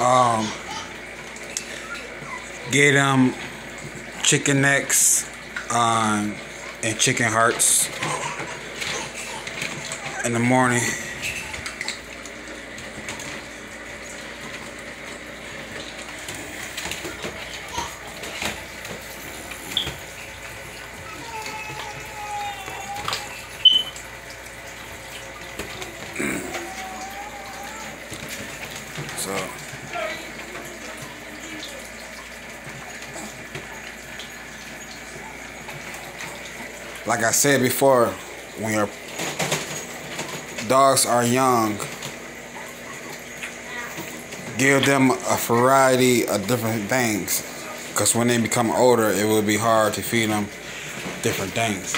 Um, get them chicken necks um, and chicken hearts in the morning. So like I said before, when your dogs are young, give them a variety of different things. Because when they become older, it will be hard to feed them different things.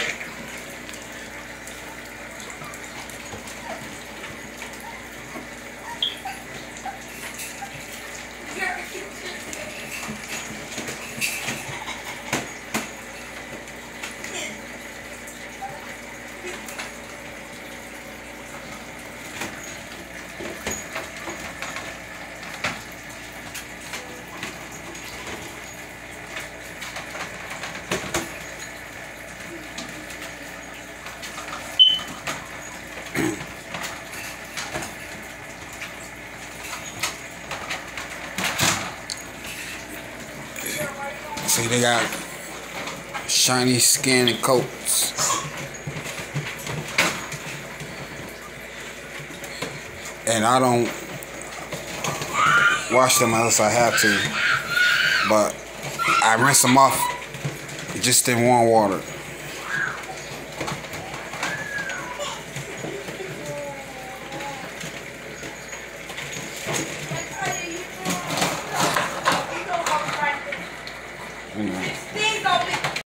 See, they got shiny skin and coats. And I don't wash them unless I have to. But I rinse them off just in warm water.